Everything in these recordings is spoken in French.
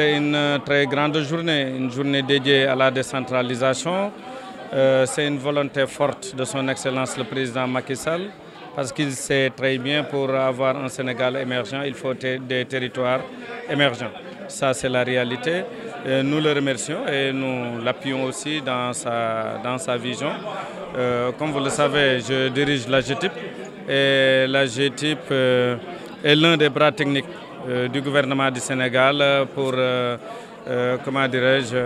c'est une très grande journée, une journée dédiée à la décentralisation. c'est une volonté forte de son Excellence le Président Macky Sall, parce qu'il sait très bien pour avoir un Sénégal émergent, il faut des territoires émergents. Ça, c'est la réalité. nous le remercions et nous l'appuyons aussi dans sa, dans sa vision. comme vous le savez, je dirige la GTIP et la GTIP est l'un des bras techniques du gouvernement du Sénégal pour, comment dirais-je,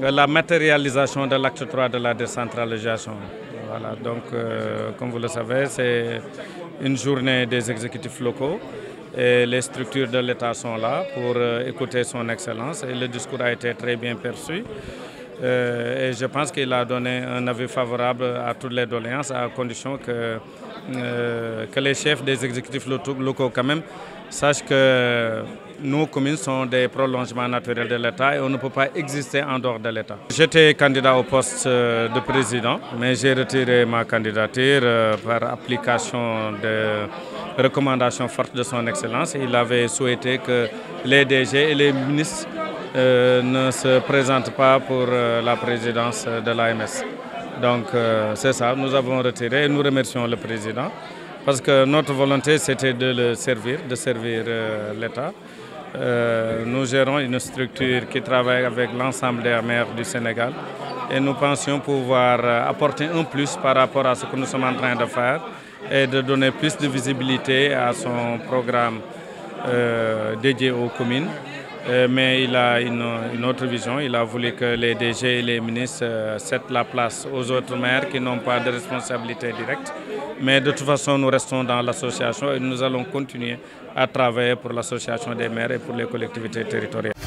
la matérialisation de l'acte 3 de la décentralisation. Voilà, donc, comme vous le savez, c'est une journée des exécutifs locaux et les structures de l'État sont là pour écouter son Excellence et le discours a été très bien perçu. Et je pense qu'il a donné un avis favorable à toutes les doléances à condition que, que les chefs des exécutifs locaux quand même sachent que nos communes sont des prolongements naturels de l'État et on ne peut pas exister en dehors de l'État. J'étais candidat au poste de président, mais j'ai retiré ma candidature par application de recommandations fortes de son Excellence. Il avait souhaité que les DG et les ministres ne se présentent pas pour la présidence de l'AMS. Donc c'est ça, nous avons retiré et nous remercions le président parce que notre volonté c'était de le servir, de servir l'État. nous gérons une structure qui travaille avec l'ensemble des maires du Sénégal et nous pensions pouvoir apporter un plus par rapport à ce que nous sommes en train de faire et de donner plus de visibilité à son programme dédié aux communes. Mais il a une, autre vision. Il a voulu que les DG et les ministres cèdent la place aux autres maires qui n'ont pas de responsabilité directe. Mais de toute façon, nous restons dans l'association et nous allons continuer à travailler pour l'association des maires et pour les collectivités territoriales.